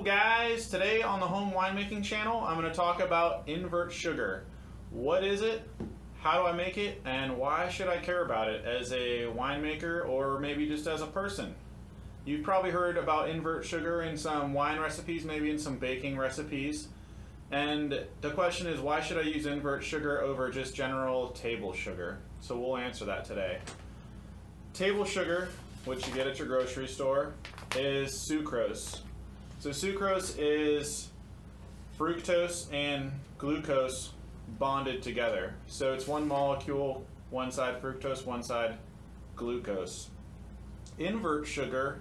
Guys, today on the Home Winemaking channel I'm going to talk about invert sugar. What is it, how do I make it, and why should I care about it as a winemaker or maybe just as a person? You've probably heard about invert sugar in some wine recipes, maybe in some baking recipes. And the question is why should I use invert sugar over just general table sugar? So we'll answer that today. Table sugar, which you get at your grocery store, is sucrose. So sucrose is fructose and glucose bonded together. So it's one molecule, one side fructose, one side glucose. Invert sugar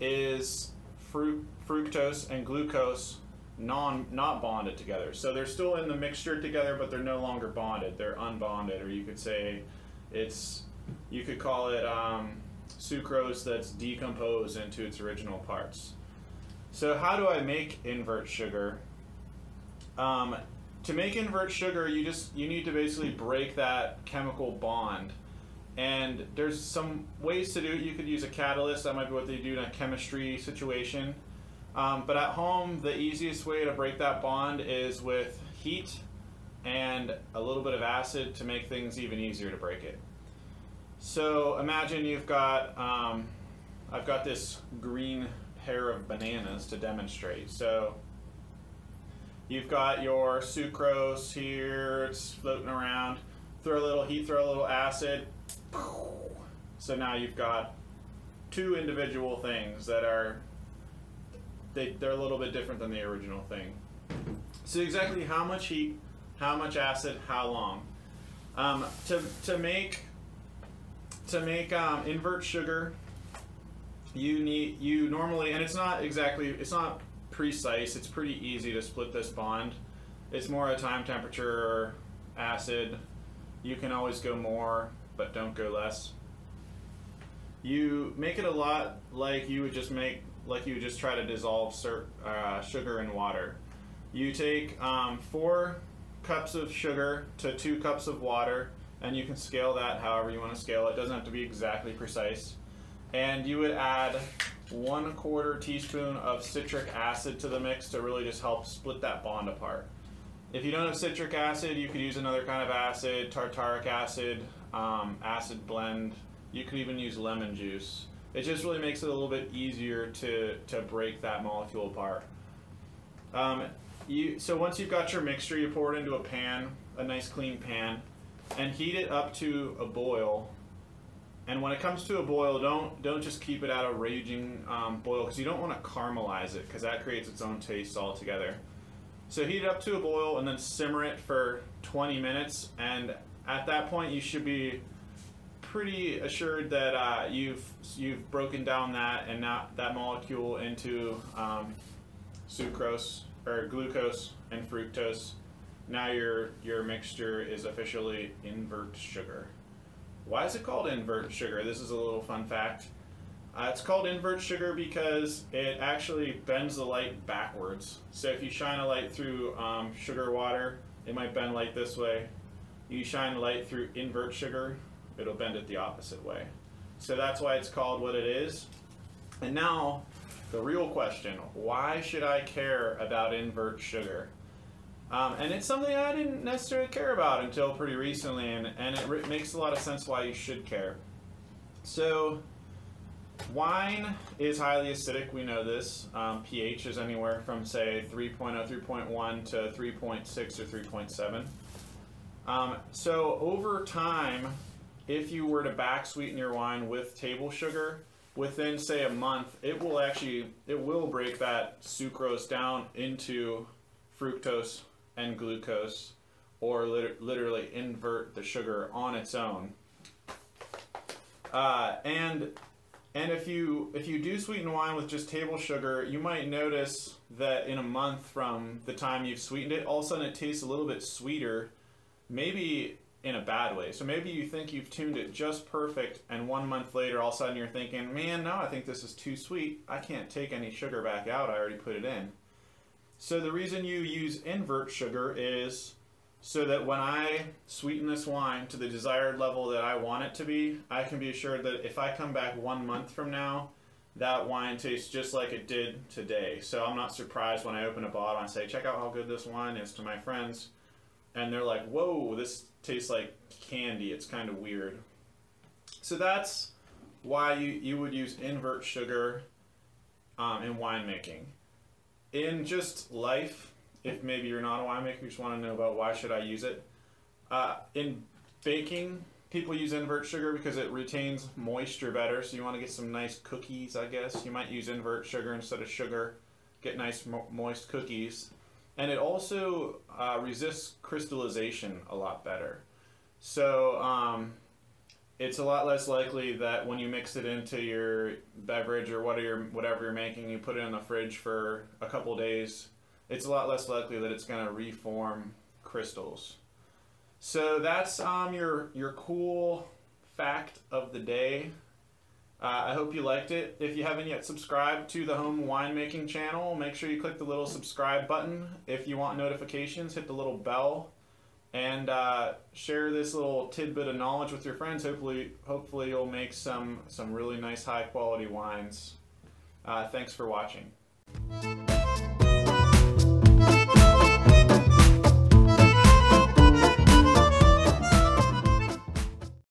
is fruit, fructose and glucose non not bonded together. So they're still in the mixture together, but they're no longer bonded. They're unbonded, or you could say it's you could call it um, sucrose that's decomposed into its original parts. So how do I make invert sugar? Um, to make invert sugar, you just you need to basically break that chemical bond. And there's some ways to do it. You could use a catalyst. That might be what they do in a chemistry situation. Um, but at home, the easiest way to break that bond is with heat and a little bit of acid to make things even easier to break it. So imagine you've got, um, I've got this green pair of bananas to demonstrate. So you've got your sucrose here, it's floating around. Throw a little heat, throw a little acid. So now you've got two individual things that are, they, they're a little bit different than the original thing. So exactly how much heat, how much acid, how long. Um, to, to make to make um, invert sugar you need you normally and it's not exactly it's not precise it's pretty easy to split this bond. It's more a time temperature acid. You can always go more but don't go less. You make it a lot like you would just make like you would just try to dissolve uh, sugar in water. You take um, four cups of sugar to two cups of water and you can scale that however you want to scale it. it. Doesn't have to be exactly precise and you would add one quarter teaspoon of citric acid to the mix to really just help split that bond apart. If you don't have citric acid, you could use another kind of acid, tartaric acid, um, acid blend. You could even use lemon juice. It just really makes it a little bit easier to, to break that molecule apart. Um, you, so once you've got your mixture, you pour it into a pan, a nice clean pan, and heat it up to a boil and when it comes to a boil, don't don't just keep it at a raging um, boil because you don't want to caramelize it because that creates its own taste altogether. So heat it up to a boil and then simmer it for 20 minutes. And at that point, you should be pretty assured that uh, you've you've broken down that and not that molecule into um, sucrose or glucose and fructose. Now your your mixture is officially invert sugar. Why is it called invert sugar? This is a little fun fact. Uh, it's called invert sugar because it actually bends the light backwards. So if you shine a light through um, sugar water, it might bend light this way. You shine light through invert sugar, it'll bend it the opposite way. So that's why it's called what it is. And now, the real question, why should I care about invert sugar? Um, and it's something I didn't necessarily care about until pretty recently, and, and it makes a lot of sense why you should care. So, wine is highly acidic, we know this. Um, pH is anywhere from, say, 3.0, 3.1 to 3.6 or 3.7. Um, so, over time, if you were to back sweeten your wine with table sugar, within, say, a month, it will actually, it will break that sucrose down into fructose and glucose or lit literally invert the sugar on its own. Uh, and and if you if you do sweeten wine with just table sugar, you might notice that in a month from the time you've sweetened it, all of a sudden it tastes a little bit sweeter, maybe in a bad way. So maybe you think you've tuned it just perfect, and one month later, all of a sudden you're thinking, man, no, I think this is too sweet. I can't take any sugar back out. I already put it in. So the reason you use invert sugar is so that when I sweeten this wine to the desired level that I want it to be, I can be assured that if I come back one month from now that wine tastes just like it did today. So I'm not surprised when I open a bottle and say, check out how good this wine is to my friends. And they're like, whoa, this tastes like candy. It's kind of weird. So that's why you, you would use invert sugar um, in winemaking. In just life, if maybe you're not a winemaker, you just want to know about why should I use it. Uh, in baking, people use invert sugar because it retains moisture better. So you want to get some nice cookies, I guess. You might use invert sugar instead of sugar. Get nice mo moist cookies. And it also uh, resists crystallization a lot better. So um, it's a lot less likely that when you mix it into your beverage or what you're, whatever you're making, you put it in the fridge for a couple days, it's a lot less likely that it's going to reform crystals. So that's um, your, your cool fact of the day. Uh, I hope you liked it. If you haven't yet subscribed to the Home Winemaking channel, make sure you click the little subscribe button. If you want notifications, hit the little bell and uh, share this little tidbit of knowledge with your friends. Hopefully, hopefully you'll make some some really nice high quality wines. Uh, thanks for watching.